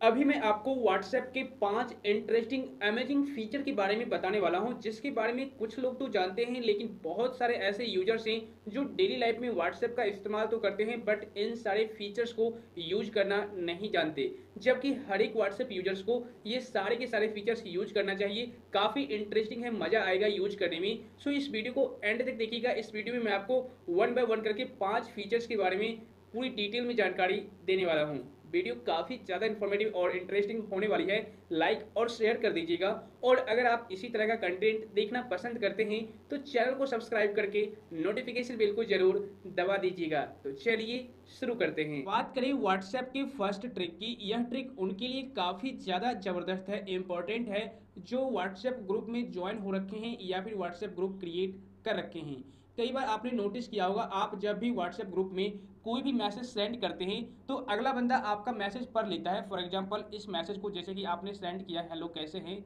अभी मैं आपको व्हाट्सएप के पाँच इंटरेस्टिंग अमेजिंग फीचर के बारे में बताने वाला हूँ, जिसके बारे में कुछ लोग तो जानते हैं, लेकिन बहुत सारे ऐसे यूज़र्स हैं जो डेली लाइफ में व्हाट्सएप का इस्तेमाल तो करते हैं बट इन सारे फीचर्स को यूज़ करना नहीं जानते। जबकि हर एक व्हाट्सएप यूज़र्स को ये सारे के सारे फीचर्स यूज़ करना चाहिए। काफ़ी इंटरेस्टिंग है, मज़ा आएगा यूज़ करने में। सो इस वीडियो को एंड तक देखिएगा। इस वीडियो में मैं आपको वन बाय वन करके पाँच फीचर्स के बारे में पूरी डिटेल में जानकारी देने वाला हूँ। वीडियो काफ़ी ज़्यादा इन्फॉर्मेटिव और इंटरेस्टिंग होने वाली है। लाइक और शेयर कर दीजिएगा। और अगर आप इसी तरह का कंटेंट देखना पसंद करते हैं तो चैनल को सब्सक्राइब करके नोटिफिकेशन बिल को ज़रूर दबा दीजिएगा। तो चलिए शुरू करते हैं। बात करें व्हाट्सएप के फ़र्स्ट ट्रिक की। यह ट्रिक उनके लिए काफ़ी ज़्यादा ज़बरदस्त है इंपॉर्टेंट है, जो व्हाट्सएप ग्रुप में ज्वाइन हो रखे हैं या फिर व्हाट्सएप ग्रुप क्रिएट कर रखे हैं। कई बार आपने नोटिस किया होगा, आप जब भी व्हाट्सएप ग्रुप में कोई भी मैसेज सेंड करते हैं तो अगला बंदा आपका मैसेज पढ़ लेता है। फॉर एग्ज़ाम्पल इस मैसेज को जैसे कि आपने सेंड किया हेलो कैसे हैं?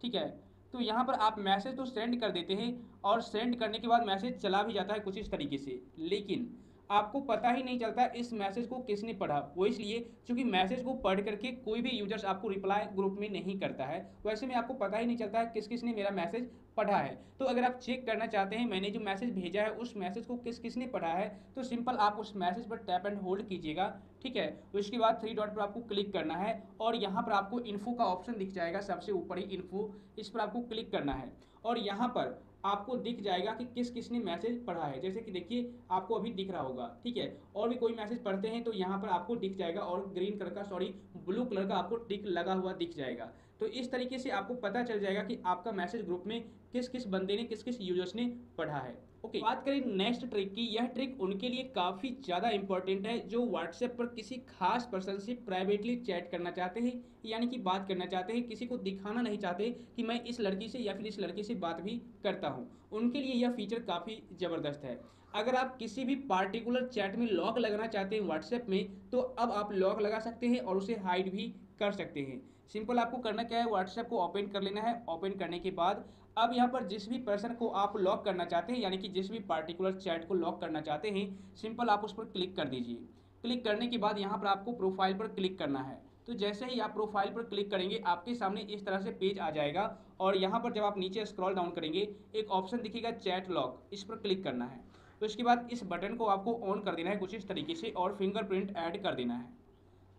ठीक है? तो यहाँ पर आप मैसेज तो सेंड कर देते हैं और सेंड करने के बाद मैसेज चला भी जाता है कुछ इस तरीके से। लेकिन आपको पता ही नहीं चलता इस मैसेज को किसने पढ़ा। वो इसलिए क्योंकि मैसेज को पढ़ करके कोई भी यूज़र्स आपको रिप्लाई ग्रुप में नहीं करता है, वैसे में आपको पता ही नहीं चलता है किस किसने मेरा मैसेज पढ़ा है। तो अगर आप चेक करना चाहते हैं, मैंने जो मैसेज भेजा है, उस मैसेज को किस किसने पढ़ा है तो सिंपल आप उस मैसेज पर टैप एंड होल्ड कीजिएगा। ठीक है? उसके बाद थ्री डॉट पर आपको क्लिक करना है और यहाँ पर आपको इन्फो का ऑप्शन दिख जाएगा, सबसे ऊपर ही इन्फो इस पर आपको क्लिक करना है। और यहाँ पर आपको दिख जाएगा कि किस किसने मैसेज पढ़ा है। जैसे कि देखिए, आपको अभी दिख रहा होगा, ठीक है? और भी कोई मैसेज पढ़ते हैं तो यहाँ पर आपको दिख जाएगा और ग्रीन कलर का सॉरी ब्लू कलर का आपको टिक लगा हुआ दिख जाएगा। तो इस तरीके से आपको पता चल जाएगा कि आपका मैसेज ग्रुप में किस किस बंदे ने किस किस यूज़र्स ने पढ़ा है। ओके बात करें नेक्स्ट ट्रिक की, यह ट्रिक उनके लिए काफ़ी ज़्यादा इंपॉर्टेंट है, जो व्हाट्सएप पर किसी खास पर्सन से प्राइवेटली चैट करना चाहते हैं, यानी कि बात करना चाहते हैं, किसी को दिखाना नहीं चाहते कि मैं इस लड़की से या फिर इस लड़की से बात भी करता हूँ। उनके लिए यह फीचर काफ़ी ज़बरदस्त है। अगर आप किसी भी पार्टिकुलर चैट में लॉक लगाना चाहते हैं व्हाट्सएप में तो अब आप लॉक लगा सकते हैं और उसे हाइड भी कर सकते हैं। सिंपल आपको करना क्या है व्हाट्सएप को ओपन कर लेना है। ओपन करने के बाद अब यहाँ पर जिस भी पर्सन को आप लॉक करना चाहते हैं, यानी कि जिस भी पार्टिकुलर चैट को लॉक करना चाहते हैं सिंपल आप उस पर क्लिक कर दीजिए। क्लिक करने के बाद यहाँ पर आपको प्रोफ़ाइल पर क्लिक करना है। तो जैसे ही आप प्रोफ़ाइल पर क्लिक करेंगे, आपके सामने इस तरह से पेज आ जाएगा और यहाँ पर जब आप नीचे स्क्रॉल डाउन करेंगे, एक ऑप्शन दिखेगा चैट लॉक इस पर क्लिक करना है। तो इसके बाद इस बटन को आपको ऑन कर देना है कुछ इस तरीके से और फिंगरप्रिंट ऐड कर देना है।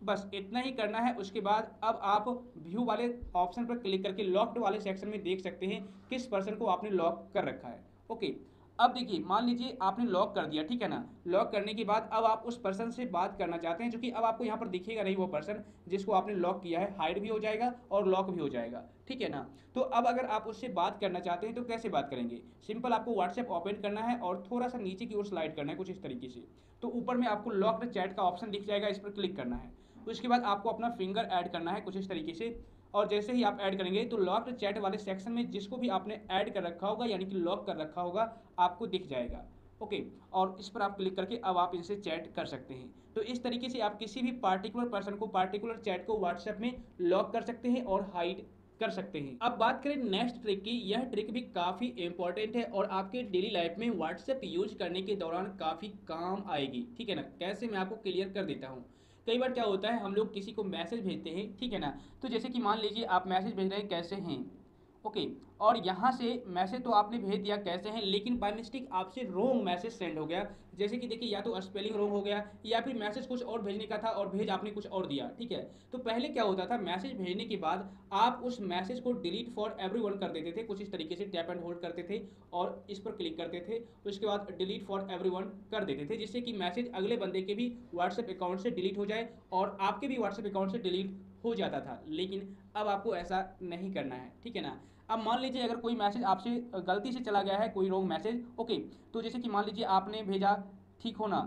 बस इतना ही करना है। उसके बाद अब आप व्यू वाले ऑप्शन पर क्लिक करके लॉक्ड वाले सेक्शन में देख सकते हैं किस पर्सन को आपने लॉक कर रखा है। ओके अब देखिए, मान लीजिए आपने लॉक कर दिया, ठीक है ना? लॉक करने के बाद अब आप उस पर्सन से बात करना चाहते हैं, जो कि अब आपको यहाँ पर दिखेगा नहीं वो पर्सन जिसको आपने लॉक किया है। हाइड भी हो जाएगा और लॉक भी हो जाएगा, ठीक है ना? तो अब अगर आप उससे बात करना चाहते हैं तो कैसे बात करेंगे? सिंपल आपको व्हाट्सएप ओपन करना है और थोड़ा सा नीचे की ओर स्लाइड करना है, कुछ इस तरीके से। तो ऊपर में आपको लॉक्ड चैट का ऑप्शन दिख जाएगा, इस पर क्लिक करना है। उसके बाद आपको अपना फिंगर ऐड करना है कुछ इस तरीके से। और जैसे ही आप ऐड करेंगे तो लॉक्ड चैट वाले सेक्शन में जिसको भी आपने ऐड कर रखा होगा, यानी कि लॉक कर रखा होगा, आपको दिख जाएगा। ओके और इस पर आप क्लिक करके अब आप इनसे चैट कर सकते हैं। तो इस तरीके से आप किसी भी पार्टिकुलर पर्सन को पार्टिकुलर चैट को व्हाट्सएप में लॉक कर सकते हैं और हाइड कर सकते हैं। अब बात करें नेक्स्ट ट्रिक की। यह ट्रिक भी काफ़ी इंपॉर्टेंट है और आपके डेली लाइफ में व्हाट्सएप यूज़ करने के दौरान काफ़ी काम आएगी। ठीक है ना? कैसे मैं आपको क्लियर कर देता हूँ। कई बार क्या होता है, हम लोग किसी को मैसेज भेजते हैं, ठीक है ना? तो जैसे कि मान लीजिए आप मैसेज भेज रहे हैं, कैसे हैं? ओके, और यहाँ से मैसेज तो आपने भेज दिया कैसे हैं, लेकिन बाय मिस्टेक आपसे रोंग मैसेज सेंड हो गया। जैसे कि देखिए, या तो स्पेलिंग रोंग हो गया, या फिर मैसेज कुछ और भेजने का था और भेज आपने कुछ और दिया, ठीक है? तो पहले क्या होता था, मैसेज भेजने के बाद आप उस मैसेज को डिलीट फॉर एवरी कर देते थे, कुछ इस तरीके से टैप एंड होल्ड करते थे और इस पर क्लिक करते थे उसके बाद डिलीट फॉर एवरी कर देते थे, जिससे कि मैसेज अगले बंदे के भी व्हाट्सएप अकाउंट से डिलीट हो जाए और आपके भी व्हाट्सएप अकाउंट से डिलीट हो जाता था। लेकिन अब आपको ऐसा नहीं करना है, ठीक है ना? अब मान लीजिए अगर कोई मैसेज आपसे गलती से चला गया है, कोई रॉन्ग मैसेज, ओके तो जैसे कि मान लीजिए आपने भेजा, ठीक होना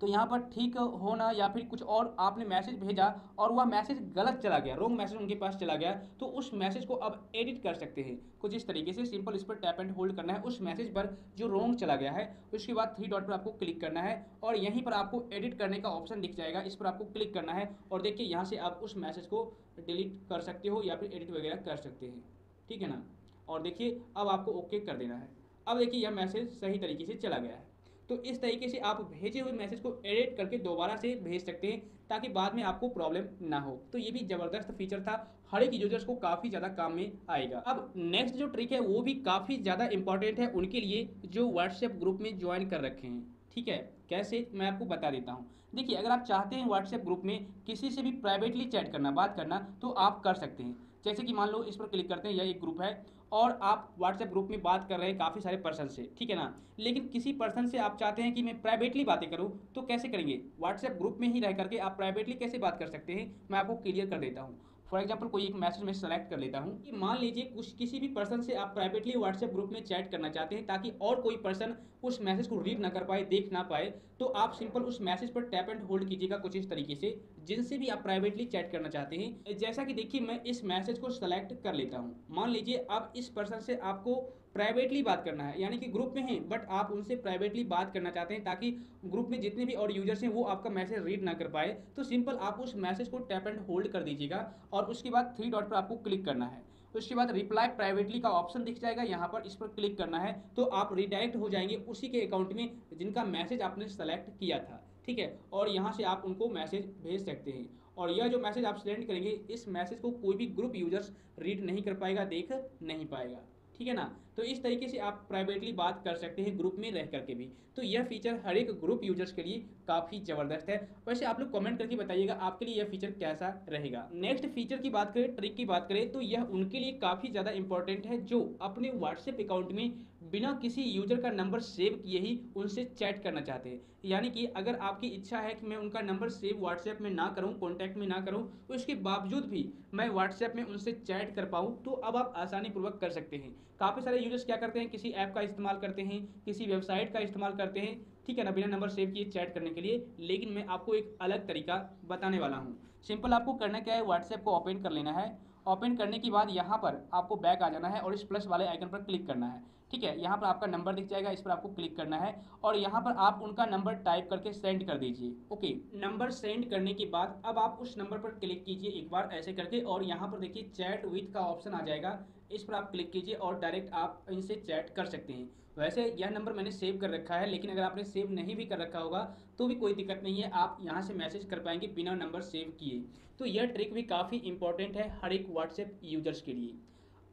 तो यहाँ पर ठीक होना या फिर कुछ और आपने मैसेज भेजा और वह मैसेज गलत चला गया रॉन्ग मैसेज उनके पास चला गया तो उस मैसेज को अब एडिट कर सकते हैं। कुछ इस तरीके से सिंपल इस पर टैप एंड होल्ड करना है। उस मैसेज पर जो रॉन्ग चला गया है, उसके बाद थ्री डॉट पर आपको क्लिक करना है और यहीं पर आपको एडिट करने का ऑप्शन दिख जाएगा। इस पर आपको क्लिक करना है और देखिए यहाँ से आप उस मैसेज को डिलीट कर सकते हो या फिर एडिट वगैरह कर सकते हैं। ठीक है ना? और देखिए, अब आपको ओके कर देना है। अब देखिए, यह मैसेज सही तरीके से चला गया है। तो इस तरीके से आप भेजे हुए मैसेज को एडिट करके दोबारा से भेज सकते हैं, ताकि बाद में आपको प्रॉब्लम ना हो। तो ये भी ज़बरदस्त फीचर था। हर एक यूज़र्स को काफ़ी ज़्यादा काम में आएगा। अब नेक्स्ट जो ट्रिक है, वो भी काफ़ी ज़्यादा इंपॉर्टेंट है उनके लिए, जो व्हाट्सएप ग्रुप में ज्वाइन कर रखे हैं। ठीक है? कैसे? मैं आपको बता देता हूँ। देखिए, अगर आप चाहते हैं व्हाट्सएप ग्रुप में किसी से भी प्राइवेटली चैट करना, बात करना तो आप कर सकते हैं। जैसे कि मान लो इस पर क्लिक करते हैं, यह एक ग्रुप है और आप व्हाट्सएप ग्रुप में बात कर रहे हैं काफ़ी सारे पर्सन से, ठीक है ना? लेकिन किसी पर्सन से आप चाहते हैं कि मैं प्राइवेटली बातें करूँ तो कैसे करेंगे? व्हाट्सएप ग्रुप में ही रह करके आप प्राइवेटली कैसे बात कर सकते हैं? मैं आपको क्लियर कर देता हूँ। फॉर एग्ज़ाम्पल कोई एक मैसेज में सेलेक्ट कर लेता हूँ कि मान लीजिए कुछ, किसी भी पर्सन से आप प्राइवेटली व्हाट्सएप ग्रुप में चैट करना चाहते हैं ताकि और कोई पर्सन उस मैसेज को रीड ना कर पाए, देख ना पाए तो आप सिंपल उस मैसेज पर टैप एंड होल्ड कीजिएगा कुछ इस तरीके से, जिनसे भी आप प्राइवेटली चैट करना चाहते हैं। जैसा कि देखिए, मैं इस मैसेज को सेलेक्ट कर लेता हूँ। मान लीजिए, अब इस पर्सन से आपको प्राइवेटली बात करना है, यानी कि ग्रुप में हैं बट आप उनसे प्राइवेटली बात करना चाहते हैं ताकि ग्रुप में जितने भी और यूज़र्स हैं वो आपका मैसेज रीड ना कर पाए। तो सिंपल आप उस मैसेज को टैप एंड होल्ड कर दीजिएगा और उसके बाद थ्री डॉट पर आपको क्लिक करना है। उसके बाद रिप्लाई प्राइवेटली का ऑप्शन दिख जाएगा, यहाँ पर इस पर क्लिक करना है तो आप रिडायरेक्ट हो जाएँगे उसी के अकाउंट में जिनका मैसेज आपने सेलेक्ट किया था, ठीक है? और यहाँ से आप उनको मैसेज भेज सकते हैं। और यह जो मैसेज आप सेंड करेंगे, इस मैसेज को कोई भी ग्रुप यूज़र्स रीड नहीं कर पाएगा, देख नहीं पाएगा। ठीक है ना? तो इस तरीके से आप प्राइवेटली बात कर सकते हैं ग्रुप में रह करके भी। तो यह फीचर हर एक ग्रुप यूज़र्स के लिए काफ़ी ज़बरदस्त है। वैसे आप लोग कमेंट करके बताइएगा आपके लिए यह फीचर कैसा रहेगा। नेक्स्ट फीचर की बात करें ट्रिक की बात करें तो यह उनके लिए काफ़ी ज़्यादा इंपॉर्टेंट है जो अपने व्हाट्सएप अकाउंट में बिना किसी यूज़र का नंबर सेव किए ही उनसे चैट करना चाहते हैं। यानी कि अगर आपकी इच्छा है कि मैं उनका नंबर सेव व्हाट्सएप में ना करूँ कॉन्टैक्ट में ना करूँ तो इसके बावजूद भी मैं व्हाट्सएप में उनसे चैट कर पाऊँ तो अब आप आसानी पूर्वक कर सकते हैं। काफ़ी सारे यूज़र्स क्या करते हैं? किसी ऐप का इस्तेमाल करते हैं, किसी वेबसाइट का इस्तेमाल करते हैं, ठीक है ना? बिना नंबर सेव किए चैट करने के लिए। लेकिन मैं आपको एक अलग तरीका बताने वाला हूँ। सिंपल आपको करना क्या है? व्हाट्सएप को ओपन कर लेना है। ओपन करने के बाद यहाँ पर आपको बैक आ जाना है और इस प्लस वाले आइकन पर क्लिक करना है। ठीक है, यहाँ पर आपका नंबर दिख जाएगा, इस पर आपको क्लिक करना है और यहाँ पर आप उनका नंबर टाइप करके सेंड कर दीजिए ओके नंबर सेंड करने के बाद अब आप उस नंबर पर क्लिक कीजिए एक बार ऐसे करके और यहाँ पर देखिए चैट विथ का ऑप्शन आ जाएगा, इस पर आप क्लिक कीजिए और डायरेक्ट आप इनसे चैट कर सकते हैं। वैसे यह नंबर मैंने सेव कर रखा है, लेकिन अगर आपने सेव नहीं भी कर रखा होगा तो भी कोई दिक्कत नहीं है, आप यहाँ से मैसेज कर पाएँगे बिना नंबर सेव किए। तो यह ट्रिक भी काफ़ी इंपॉर्टेंट है हर एक व्हाट्सएप यूज़र्स के लिए।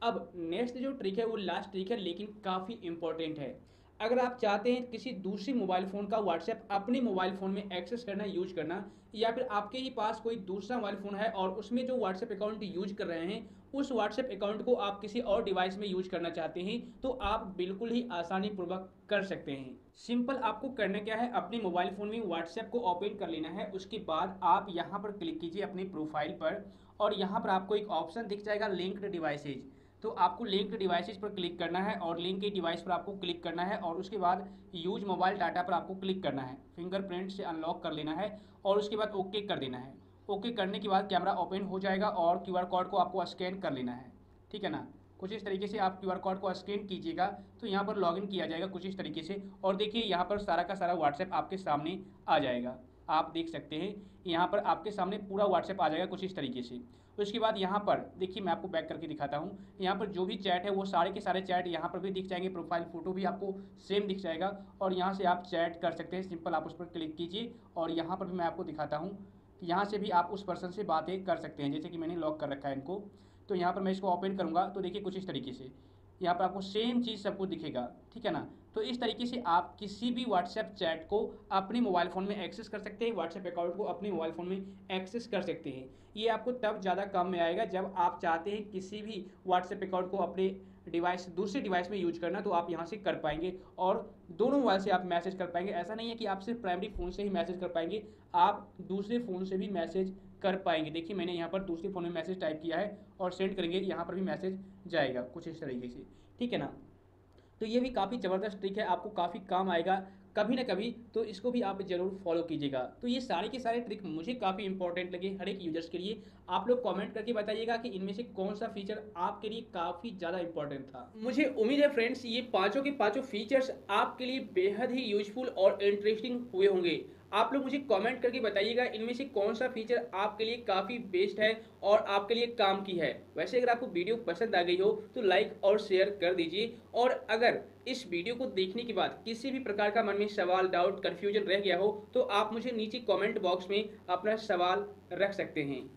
अब नेक्स्ट जो ट्रिक है, वो लास्ट ट्रिक है, लेकिन काफ़ी इंपॉर्टेंट है। अगर आप चाहते हैं किसी दूसरी मोबाइल फ़ोन का व्हाट्सएप अपने मोबाइल फ़ोन में एक्सेस करना यूज़ करना, या फिर आपके ही पास कोई दूसरा मोबाइल फ़ोन है और उसमें जो व्हाट्सएप अकाउंट यूज़ कर रहे हैं, उस व्हाट्सएप अकाउंट को आप किसी और डिवाइस में यूज़ करना चाहते हैं तो आप बिल्कुल ही आसानी पूर्वक कर सकते हैं। सिंपल आपको करना क्या है, अपने मोबाइल फ़ोन में व्हाट्सएप को ओपन कर लेना है, उसके बाद आप यहाँ पर क्लिक कीजिए अपनी प्रोफ़ाइल पर और यहाँ पर आपको एक ऑप्शन दिख जाएगा लिंक्ड डिवाइसेज तो आपको लिंक डिवाइसेस पर क्लिक करना है और लिंक के डिवाइस पर आपको क्लिक करना है और उसके बाद यूज़ मोबाइल डाटा पर आपको क्लिक करना है। फिंगरप्रिंट से अनलॉक कर लेना है और उसके बाद ओके कर देना है। ओके करने के बाद कैमरा ओपन हो जाएगा और क्यूआर कोड को आपको स्कैन कर लेना है। ठीक है ना? कुछ इस तरीके से आप क्यूआर कोड को स्कैन कीजिएगा तो यहाँ पर लॉगिन किया जाएगा कुछ इस तरीके से और देखिए यहाँ पर सारा का सारा व्हाट्सएप आपके सामने आ जाएगा। आप देख सकते हैं यहाँ पर आपके सामने पूरा व्हाट्सएप आ जाएगा कुछ इस तरीके से। उसके बाद यहाँ पर, देखिए मैं आपको बैक करके दिखाता हूँ, यहाँ पर जो भी चैट है वो सारे के सारे चैट यहाँ पर भी दिख जाएँगे प्रोफ़ाइल फ़ोटो भी आपको सेम दिख जाएगा और यहाँ से आप चैट कर सकते हैं सिंपल आप उस पर क्लिक कीजिए और यहाँ पर भी मैं आपको दिखाता हूँ यहाँ से भी आप उस पर्सन से बातें कर सकते हैं, जैसे कि मैंने लॉक कर रखा है इनको। तो यहाँ पर मैं इसको ओपन करूँगा तो देखिए कुछ इस तरीके से। यहाँ पर आपको सेम चीज़ सब कुछ दिखेगा, ठीक है ना? तो इस तरीके से आप किसी भी व्हाट्सएप चैट को अपने मोबाइल फ़ोन में एक्सेस कर सकते हैं व्हाट्सएप अकाउंट को अपने मोबाइल फ़ोन में एक्सेस कर सकते हैं। ये आपको तब ज़्यादा काम में आएगा जब आप चाहते हैं किसी भी व्हाट्सएप अकाउंट को अपने डिवाइस दूसरे डिवाइस में यूज़ करना तो आप यहाँ से कर पाएँगे और दोनों मोबाइल से आप मैसेज कर पाएँगे। ऐसा नहीं है कि आप सिर्फ़ प्राइमरी फ़ोन से ही मैसेज कर पाएँगे, आप दूसरे फ़ोन से भी मैसेज कर पाएँगे। देखिए, मैंने यहाँ पर दूसरे फ़ोन में मैसेज टाइप किया है और सेंड करेंगे, यहाँ पर भी मैसेज जाएगा कुछ इस तरीके से। ठीक है ना? तो ये भी काफ़ी ज़बरदस्त ट्रिक है, आपको काफ़ी काम आएगा। कभी ना कभी तो इसको भी आप ज़रूर फॉलो कीजिएगा। तो ये सारे के सारे ट्रिक मुझे काफ़ी इंपॉर्टेंट लगे हर एक यूज़र्स के लिए। आप लोग कमेंट करके बताइएगा कि इनमें से कौन सा फीचर आपके लिए काफ़ी ज़्यादा इंपॉर्टेंट था। मुझे उम्मीद है फ्रेंड्स ये पाँचों के पाँचों फीचर्स आपके लिए बेहद ही यूजफुल और इंटरेस्टिंग हुए होंगे। आप लोग मुझे कमेंट करके बताइएगा, इनमें से कौन सा फीचर आपके लिए काफ़ी बेस्ट है और आपके लिए काम की है। वैसे अगर आपको वीडियो पसंद आ गई हो तो लाइक और शेयर कर दीजिए। और अगर इस वीडियो को देखने के बाद किसी भी प्रकार का मन में सवाल डाउट कन्फ्यूज़न रह गया हो तो आप मुझे नीचे कॉमेंट बॉक्स में अपना सवाल रख सकते हैं।